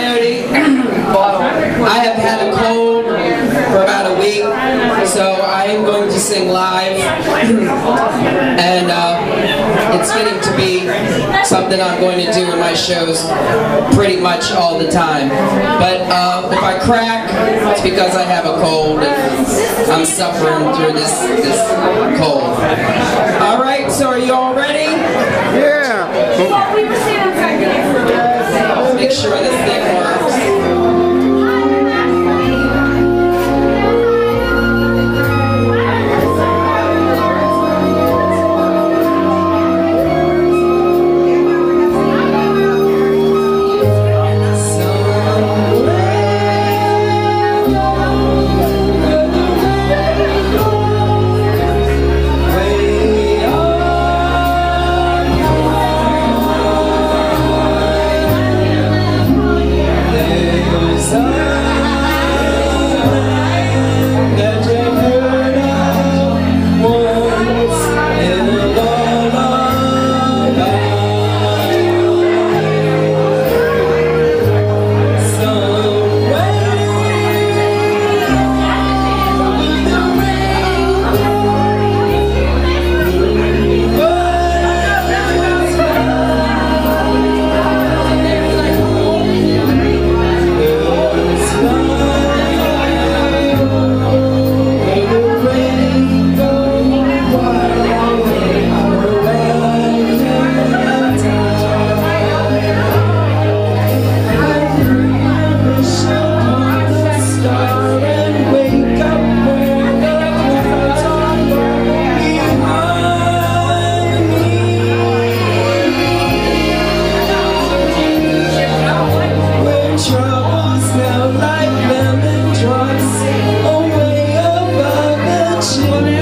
Coyote. I have had a cold for about a week, so I am going to sing live. and uh, it's getting to be something I'm going to do in my shows pretty much all the time. But uh, if I crack, it's because I have a cold and I'm suffering through this, this cold. All right, so are you all ready? Yeah. Make sure this thing sua